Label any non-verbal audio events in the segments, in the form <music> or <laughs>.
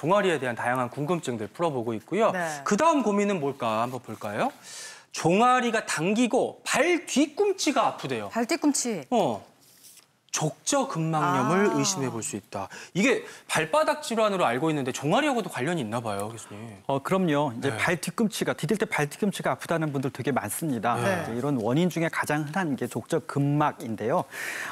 종아리에 대한 다양한 궁금증들 풀어보고 있고요. 네. 그 다음 고민은 뭘까 한번 볼까요? 종아리가 당기고 발 뒤꿈치가 아프대요. 발 뒤꿈치. 어. 족저근막염을 아. 의심해 볼 수 있다. 이게 발바닥 질환으로 알고 있는데 종아리하고도 관련이 있나 봐요, 교수님. 어, 그럼요. 이제 네. 발 뒤꿈치가 디딜 때 발 뒤꿈치가 아프다는 분들 되게 많습니다. 네. 이런 원인 중에 가장 흔한 게 족적 근막인데요.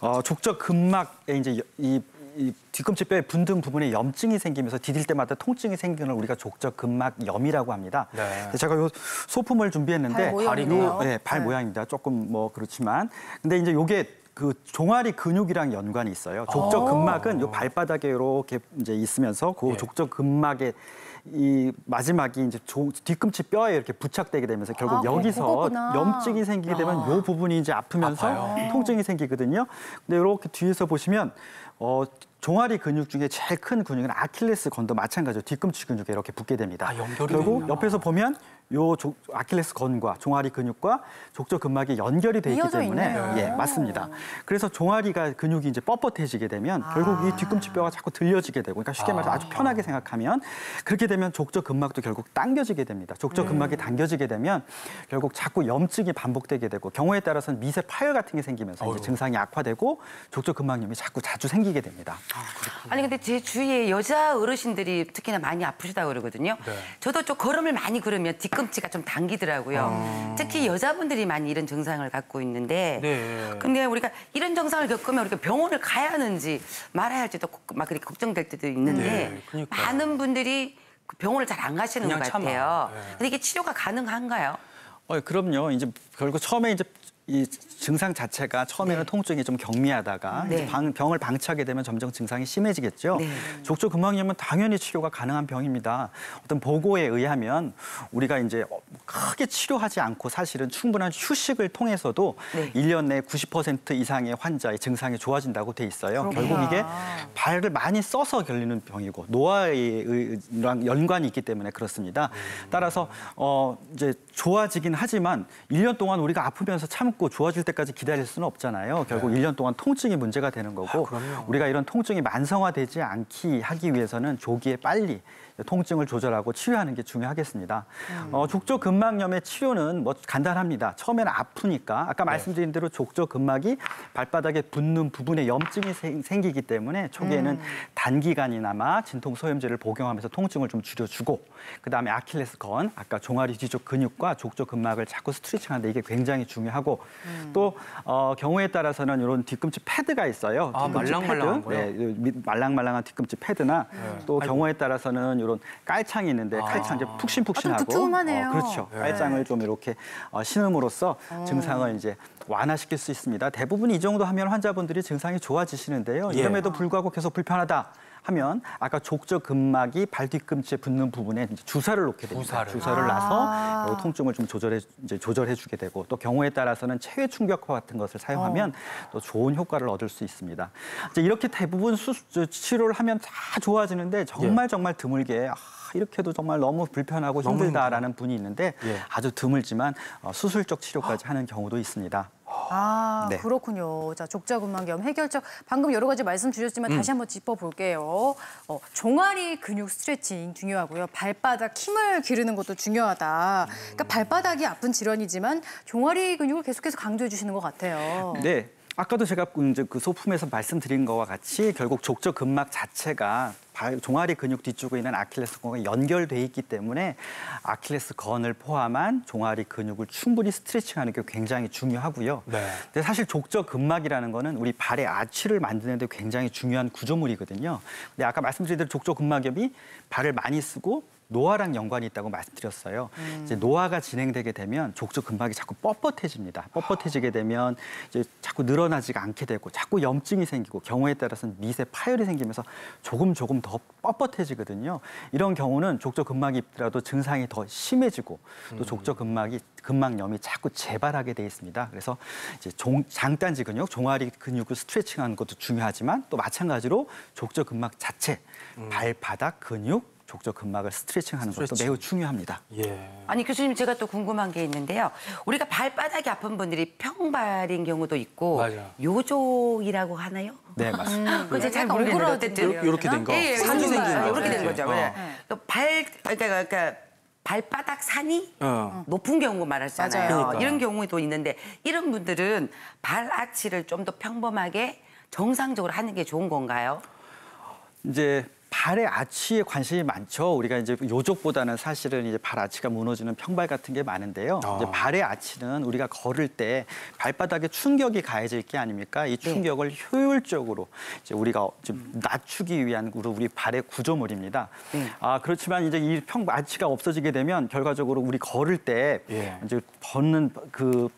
어, 족적 근막에 이제 이, 이 뒤꿈치 뼈에 분등 부분에 염증이 생기면서 디딜 때마다 통증이 생기는 걸 우리가 족적 근막염이라고 합니다. 네. 제가 요 소품을 준비했는데 발. 요, 네, 발 네. 모양입니다. 조금 뭐 그렇지만 근데 이제 요게 그 종아리 근육이랑 연관이 있어요. 족적 근막은 요 발바닥에 이렇게 이제 있으면서 그 예. 족적 근막에 이 마지막이 이제 조- 뒤꿈치 뼈에 이렇게 부착되게 되면서 결국 아, 그- 여기서 그거구나. 염증이 생기게 되면 요 부분이 이제 아프면서 아파요. 통증이 생기거든요. 근데 이렇게 뒤에서 보시면 어 종아리 근육 중에 제일 큰 근육은 아킬레스 건도 마찬가지로 뒤꿈치 근육에 이렇게 붙게 됩니다. 아, 연결이 결국 되는구나. 옆에서 보면 요 조- 아킬레스 건과 종아리 근육과 족저 근막이 연결이 돼 있기 때문에 있네요. 예 맞습니다. 그래서 종아리가 근육이 이제 뻣뻣해지게 되면 결국 이 뒤꿈치 뼈가 자꾸 들려지게 되고 그러니까 쉽게 말해서 아주 편하게 생각하면 그렇게 되면 족저 근막도 결국 당겨지게 됩니다. 족저 근막이 당겨지게 되면 결국 자꾸 염증이 반복되게 되고 경우에 따라서는 미세 파열 같은 게 생기면서 이제 증상이 악화되고 족저 근막염이 자꾸 자주 생기게 됩니다. 아 니 근데 제 주위에 여자 어르신들이 특히나 많이 아프시다고 그러거든요. 네. 저도 좀 걸음을 많이 걸으면 뒤꿈 치가 좀 당기더라고요. 특히 여자분들이 많이 이런 증상을 갖고 있는데 네. 근데 우리가 이런 증상을 겪으면 우리가 병원을 가야 하는지 말아야 할지도 막 그렇게 걱정될 때도 있는데 네. 많은 분들이 그 병원을 잘 안 가시는 것 참아. 같아요. 네. 근데 이게 치료가 가능한가요? 어, 그럼요. 이제 결국 처음에 이제 이 증상 자체가 처음에는 통증이 좀 경미하다가 네. 이제 방- 병을 방치하게 되면 점점 증상이 심해지겠죠. 네. 족저 근막염은 당연히 치료가 가능한 병입니다. 어떤 보고에 의하면 우리가 이제 어, 크게 치료하지 않고 사실은 충분한 휴식을 통해서도 네. 일년내 90% 이상의 환자의 증상이 좋아진다고 돼 있어요. 그렇구나. 결국 이게 발을 많이 써서 걸리는 병이고 노화랑 연관이 있기 때문에 그렇습니다. 따라서 어 이제 좋아지긴 하지만 일년 동안 우리가 아프면서 참고 좋아질 때까지 기다릴 수는 없잖아요. 결국 일년 동안 통증이 문제가 되는 거고 그럼요. 우리가 이런 통증이 만성화되지 않기 하기 위해서는 조기에 빨리 통증을 조절하고 치료하는 게 중요하겠습니다. 어, 족저 근막염의 치료는 뭐 간단합니다. 처음에는 아프니까 아까 말씀드린 대로 족저 근막이 발바닥에 붙는 부분에 염증이 생- 생기기 때문에 초기에는 단기간이나마 진통 소염제를 복용하면서 통증을 좀 줄여주고 그다음에 아킬레스 건 아까 종아리 뒤쪽 근육과 족저 근막을 자꾸 스트레칭하는데 이게 굉장히 중요하고 또 어, 경우에 따라서는 이런 뒤꿈치 패드가 있어요. 아, 말랑말랑한 패드. 거요? 네, 말랑말랑한 뒤꿈치 패드나 또 경우에 따라서는 이런 깔창이 있는데 깔창 이제 푹신푹신하고 아, 좀 두툼하네요. 그렇죠. 네. 깔창을 좀 이렇게 어, 신음으로써 증상을 이제 완화시킬 수 있습니다. 대부분 이 정도 하면 환자분들이 증상이 좋아지시는데요. 예. 이럼에도 불구하고 계속 불편하다. 하면 아까 족저 근막이 발 뒤꿈치에 붙는 부분에 이제 주사를 놓게 됩니다. 주사를. 주사를 아. 놔서 요 통증을 좀 조절해 이제 조절해 주게 되고 또 경우에 따라서는 체외 충격파 같은 것을 사용하면 또 좋은 효과를 얻을 수 있습니다. 이제 이렇게 대부분 수, 저, 치료를 하면 다 좋아지는데 정말 정말 드물게 아, 이렇게도 정말 너무 불편하고 너무 힘들다라는 분이 있는데 예. 아주 드물지만 어, 수술적 치료까지 하는 경우도 있습니다. 아, 네. 그렇군요. 자, 족저근막염 해결적 방금 여러 가지 말씀 주셨지만 음. 다시 한번 짚어볼게요. 어, 종아리 근육 스트레칭 중요하고요. 발바닥 힘을 기르는 것도 중요하다. 그러니까 발바닥이 아픈 질환이지만 종아리 근육을 계속해서 강조해 주시는 것 같아요. 네. 아까도 제가 이제 그 소품에서 말씀드린 거와 같이 결국 족저 근막 자체가 발, 종아리 근육 뒤쪽에 있는 아킬레스 건과 연결돼 있기 때문에 아킬레스 건을 포함한 종아리 근육을 충분히 스트레칭하는 게 굉장히 중요하고요. 네. 근데 사실 족저 근막이라는 거는 우리 발의 아치를 만드는 데 굉장히 중요한 구조물이거든요. 근데 아까 말씀드린 대로 족저 근막염이 발을 많이 쓰고 노화랑 연관이 있다고 말씀드렸어요. 이제 노화가 진행되게 되면 족저 근막이 자꾸 뻣뻣해집니다. 뻣뻣해지게 되면 이제 자꾸 늘어나지가 않게 되고 자꾸 염증이 생기고 경우에 따라서는 미세 파열이 생기면서 조금 조금 더 뻣뻣해지거든요. 이런 경우는 족저 근막이 있더라도 증상이 더 심해지고 또 족저 근막이 근막염이 자꾸 재발하게 돼 있습니다. 그래서 이제 종, 장단지 근육, 종아리 근육을 스트레칭하는 것도 중요하지만 또 마찬가지로 족저 근막 자체, 발바닥 근육, 족저 근막을 스트레칭하는 것도 스트레칭. 매우 중요합니다. 예. 아니 교수님 제가 또 궁금한 게 있는데요. 우리가 발바닥이 아픈 분들이 평발인 경우도 있고 맞아. 요족이라고 하나요? 네, 맞습니다. 그제 잘 약간 모르겠는데 어쨌든 요렇게 된 거. 예, 예, 산이 요렇게 생긴 거. 이렇게 된 거죠. 어. 네. 그발 그러니까, 그러니까 발바닥 산이 어. 높은 경우 말하잖아요. 그러니까. 이런 경우도 있는데 이런 분들은 발 아치를 좀 더 평범하게 정상적으로 하는 게 좋은 건가요? 이제 발의 아치에 관심이 많죠. 우리가 이제 요족보다는 사실은 이제 발 아치가 무너지는 평발 같은 게 많은데요. 아. 이제 발의 아치는 우리가 걸을 때 발바닥에 충격이 가해질 게 아닙니까? 이 충격을 효율적으로 이제 우리가 좀 낮추기 위한 우리 우리 발의 구조물입니다. 네. 아 그렇지만 이제 이 평 아치가 없어지게 되면 결과적으로 우리 걸을 때 예. 이제 벗는 그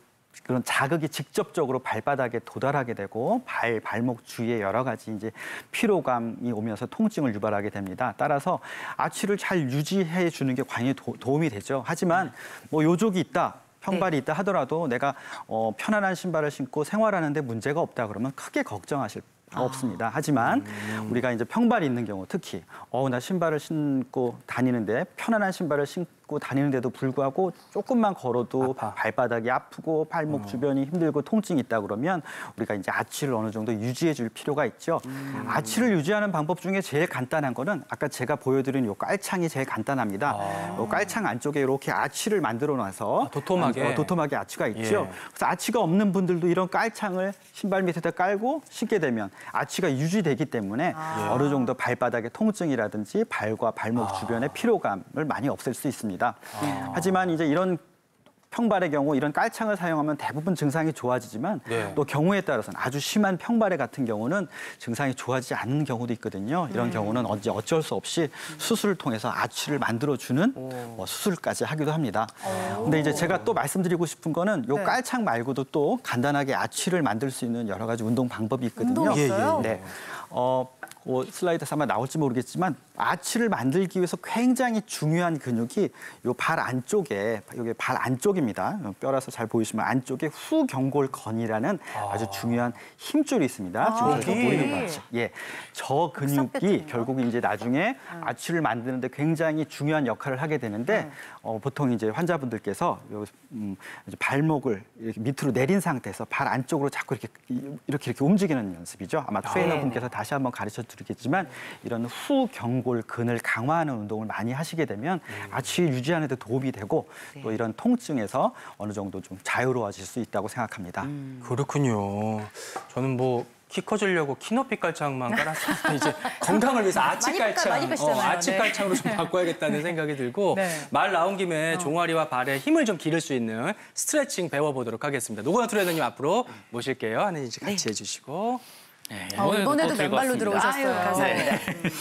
그런 자극이 직접적으로 발바닥에 도달하게 되고 발 발목 주위에 여러 가지 이제 피로감이 오면서 통증을 유발하게 됩니다. 따라서 아치를 잘 유지해 주는 게 관련히 도, 도움이 되죠. 하지만 뭐 요족이 있다. 평발이 있다 하더라도 내가 어, 편안한 신발을 신고 생활하는데 문제가 없다 그러면 크게 걱정하실 필요 없습니다. 하지만 우리가 이제 평발이 있는 경우 특히 어나 신발을 신고 다니는데 편안한 신발을 신 고 다니는데도 불구하고 조금만 걸어도 아파. 발바닥이 아프고 발목 주변이 힘들고 통증이 있다 그러면 우리가 이제 아치를 어느 정도 유지해 줄 필요가 있죠. 아치를 유지하는 방법 중에 제일 간단한 거는 아까 제가 보여드린 요 깔창이 제일 간단합니다. 요 깔창 안쪽에 이렇게 아치를 만들어 놔서 아, 도톰하게. 어, 도톰하게 아치가 있죠. 예. 그래서 아치가 없는 분들도 이런 깔창을 신발 밑에다 깔고 신게 되면 아치가 유지되기 때문에 어느 정도 발바닥의 통증이라든지 발과 발목 주변의 피로감을 많이 없앨 수 있습니다. 하지만 이제 이런 평발의 경우 이런 깔창을 사용하면 대부분 증상이 좋아지지만 네. 또 경우에 따라서는 아주 심한 평발의 같은 경우는 증상이 좋아지지 않는 경우도 있거든요. 이런 경우는 어째 어쩔 수 없이 수술을 통해서 아치를 만들어주는 뭐 수술까지 하기도 합니다. 근데 이제 제가 또 말씀드리고 싶은 거는 요 네. 깔창 말고도 또 간단하게 아치를 만들 수 있는 여러 가지 운동 방법이 있거든요. 운동 있어요? 네. 어, 어, 슬라이드에서 아마 나올지 모르겠지만 아치를 만들기 위해서 굉장히 중요한 근육이 요 발 안쪽에 여기 발 안쪽입니다. 뼈라서 잘 보이시면 안쪽에 후경골건이라는 아 주 중요한 힘줄이 있습니다. 지금 저희가 여기? 보이는 것 같이. 예. 저 근육이 같은 거? 결국 이제 나중에 아치를 만드는데 굉장히 중요한 역할을 하게 되는데 어, 보통 이제 환자분들께서 요, 음, 이제 발목을 이렇게 밑으로 내린 상태에서 발 안쪽으로 자꾸 이렇게 이- 이렇게 이렇게 움직이는 연습이죠. 아마 트레이너분께서 다시 한번 가르쳐 드리겠지만 이런 후경 골 근을 강화하는 운동을 많이 하시게 되면 아치 유지하는 데 도움이 되고 또 이런 통증에서 어느 정도 좀 자유로워질 수 있다고 생각합니다. 그렇군요. 저는 뭐 키 커지려고 키 높이 깔창만 깔았을 때 이제 <laughs> 건강을 위해서 아치 깔- 깔창, 뺐잖아요. 아치 네. 깔창으로 좀 <laughs> 바꿔야겠다는 생각이 들고 네. 말 나온 김에 종아리와 발에 힘을 좀 기를 수 있는 스트레칭 배워보도록 하겠습니다. 노건아 트레이너님 앞으로 모실게요. 한혜진 씨 같이 해주시고 네, 어, 이번에도 또 맨발로. 들어오셨어요. 아유, 감사합니다.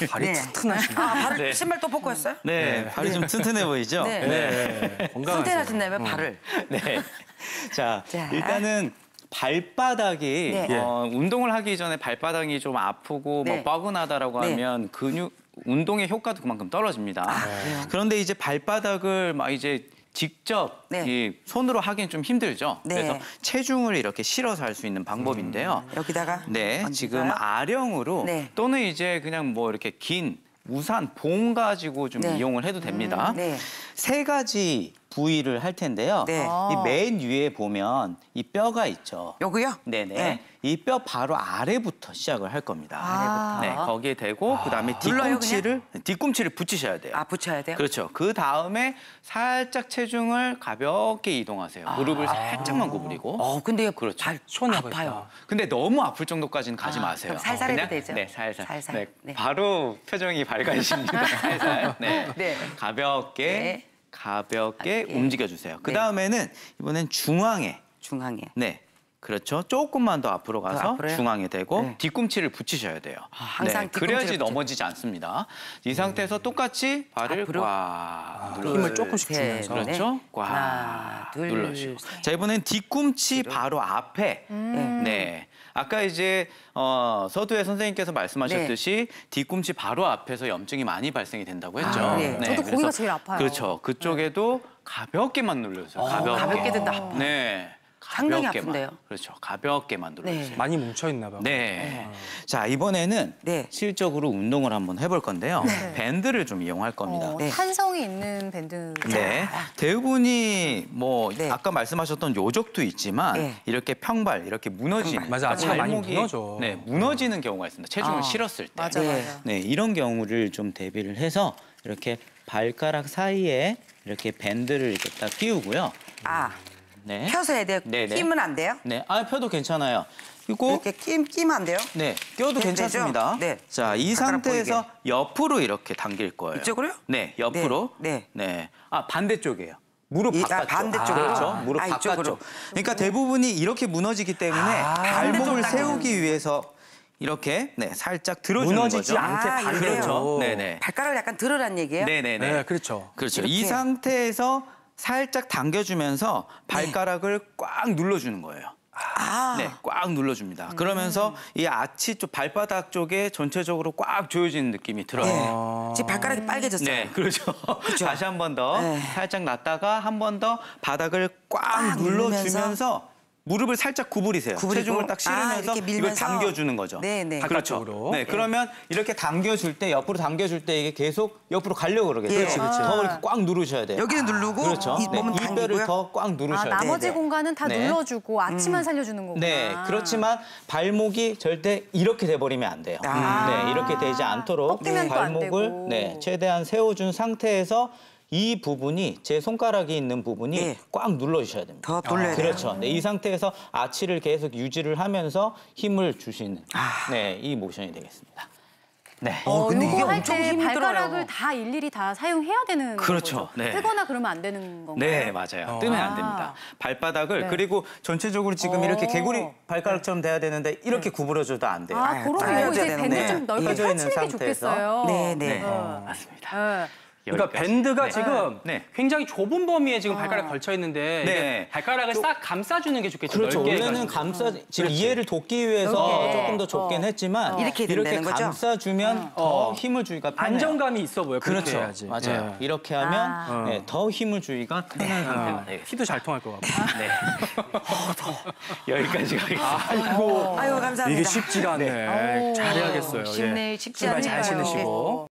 발이 네. 튼튼하시네. 아, 바로 신발 또 벗고 왔어요? 네, 발이 좀 튼튼해 보이죠? 네. 네. 건강하시네. 튼튼하셨나요, 발을? 네. 자, 자. 일단은 발바닥이 네. 어, 운동을 하기 전에 발바닥이 좀 아프고 네. 뭐 뻐근하다라고 네. 하면 근육 운동의 효과도 그만큼 떨어집니다. 그래요? 그런데 이제 발바닥을 막 이제 직접 네. 이 손으로 하기는 좀 힘들죠. 네. 그래서 체중을 이렇게 실어서 할 수 있는 방법인데요. 여기다가 네, 얹을까요? 지금 아령으로 네. 또는 이제 그냥 뭐 이렇게 긴 우산, 봉 가지고 좀 네. 이용을 해도 됩니다. 음, 네. 세 가지 부위를 할 텐데요. 네. 이맨 위에 보면 이 뼈가 있죠. 요거요? 네네. 네. 이 뼈 바로 아래부터 시작을 할 겁니다. 아래부터. 네, 거기에 대고 그다음에 눌러요, 뒤꿈치를 뒤꿈치를 붙이셔야 돼요. 아, 붙여야 돼요? 그렇죠. 그 다음에 살짝 체중을 가볍게 이동하세요. 무릎을 살짝만 구부리고. 어, 근데 그렇죠. 발 시원하겠다. 아파요. 근데 너무 아플 정도까지는 가지 마세요. 살살 해도 되죠? 네, 살살. 살살. 네, 네. 바로 표정이 <laughs> 밝아지십니다. 살살. 네. 네. 가볍게, 네. 가볍게 가볍게. 움직여 주세요. 그 다음에는 이번엔 중앙에. 중앙에. 네. 그렇죠. 조금만 더 앞으로 더 가서 앞으로요? 중앙에 대고 네. 뒤꿈치를 붙이셔야 돼요. 항상 네, 그래야지 붙여- 넘어지지 않습니다. 이 상태에서 똑같이 발을 앞으로? 꽉 눌러주세요. 힘을 조금씩 셋, 주면서. 그렇죠? 네. 꽉 하나, 둘, 눌러주시고. 셋. 자 이번엔 뒤꿈치 바로 앞에. 네. 아까 이제 어, 서두에 선생님께서 말씀하셨듯이 뒤꿈치 바로 앞에서 염증이 많이 발생이 된다고 했죠. 아, 네. 저도 거기가 제일 아파요. 그렇죠. 그쪽에도 가볍게만 눌러주세요. 가볍게. 가볍게 든다. 네. 상당히 가볍게만. 아픈데요. 그렇죠. 가볍게만 눌러주세요. 네. 많이 뭉쳐 있나 봐. 네. 자, 이번에는 네. 실적으로 운동을 한번 해볼 건데요. 밴드를 좀 이용할 겁니다. 어, 네. 탄성이 있는 밴드. 네. 대부분이 뭐 네. 아까 말씀하셨던 요적도 있지만 네. 이렇게 평발, 이렇게. 평발. 맞아, 아치가 많이 발목이, 무너져. 네, 무너지는 경우가 있습니다. 체중을 어. 실었을 때. 맞아, 네. 맞아. 네, 이런 경우를 좀 대비를 해서 이렇게 발가락 사이에 이렇게 밴드를 이렇게 딱 끼우고요. 아, 네. 펴서 해야 돼요? 네, 네. 끼면 안 돼요? 네, 아 펴도 괜찮아요. 그리고 이렇게 끼, 끼면 안 돼요? 네, 껴도 네, 괜찮습니다. 네. 자, 이 상태에서 옆으로 이렇게 당길 거예요. 이쪽으로요? 네, 옆으로. 네, 네. 아, 반대쪽이에요. 무릎 이- 아, 바깥쪽. 반대쪽으로. 그렇죠. 아, 무릎 아, 바깥쪽. 이쪽으로. 그러니까 대부분이 이렇게 무너지기 때문에 발목을 반대쪽 세우기 위해서 이렇게 네, 살짝 들어주는 무너지지 거죠. 않게 아. 그렇죠. 네네. 발가락을 약간 들으란 얘기예요? 네네네. 네, 그렇죠. 그렇죠. 이렇게. 이 상태에서 살짝 당겨주면서 발가락을 꽉 눌러주는 거예요. 아, 네, 꽉 눌러줍니다. 그러면서 이 아치 쪽 발바닥 쪽에 전체적으로 꽉 조여지는 느낌이 들어요. 네. 지금 발가락이 빨개졌어요. 네, 그렇죠. <laughs> 다시 한 번더 네. 살짝 놨다가 한 번 더 바닥을 꽉 꽉 눌러주면서 무릎을 살짝 구부리세요. 구부리고, 체중을 딱 아, 실으면서 이렇게 이걸. 당겨주는 거죠. 네, 네. 그렇죠. 바깥쪽으로. 네, 그러면 이렇게 당겨줄 때 옆으로 당겨줄 때 이게 계속 옆으로 가려고 그러겠죠. 예. 그렇지, 그렇지. 더 이렇게 꽉 누르셔야 돼요. 여기는 누르고 그렇죠. 이 몸은 네, 이 뼈를. 더꽉 아, 누르셔야 돼요. 나머지 네, 네. 공간은 다 네. 눌러주고 아치만 살려주는 거구나. 네, 그렇지만 발목이 절대 이렇게 돼버리면 안 돼요. 아. 네, 이렇게 되지 않도록 또안 발목을. 네, 최대한 세워준 상태에서 이 부분이 제 손가락이 있는 부분이 예. 꽉 눌러주셔야 됩니다. 더 돌려야 돼요. 그렇죠. 네, 이 상태에서 아치를 계속 유지를 하면서 힘을 주시는 아. 네, 이 모션이 되겠습니다. 네. 어, 근데 이게 엄청 때 힘들어요. 발가락을 다 일일이 다 사용해야 되는 그렇죠. 거죠. 네. 뜨거나 그러면 안 되는 건가요? 네, 맞아요. 뜨면 안 됩니다. 발바닥을 네. 그리고 전체적으로 지금 어. 이렇게 개구리 발가락처럼 돼야 되는데 이렇게 구부려줘도 안 돼요. 아, 아, 그러면 이제 되는데. 밴드 좀 넓게 펼치는 게 상태에서. 좋겠어요. 네, 네. 네, 어. 맞습니다. 네. 그러니까 여기까지. 밴드가 네. 지금 네. 굉장히 좁은 범위에 지금 발가락 걸쳐 있는데 네. 발가락을 싹 감싸주는 게 좋겠죠. 그렇죠. 넓게 원래는. 감싸 지금 이해를 돕기 위해서. 조금 더 좁긴 어. 했지만 이렇게 이렇게 거죠? 감싸주면 더 어. 힘을 주기가 편해요. 안정감이 있어 보여. 그렇게 그렇죠. 해야지. 맞아요. 예. 이렇게 하면 아. 네, 더 힘을 주기가 편한 상태가 어, 되겠습니다. 피도 잘 통할 것 같고. 네. <laughs> 여기까지 가겠습니다. 아이고. 아유, 감사합니다. 이게 쉽지가 않네. 오, 잘해야겠어요. 예. 쉽네, 쉽지 신발 잘 않네요. 신으시고.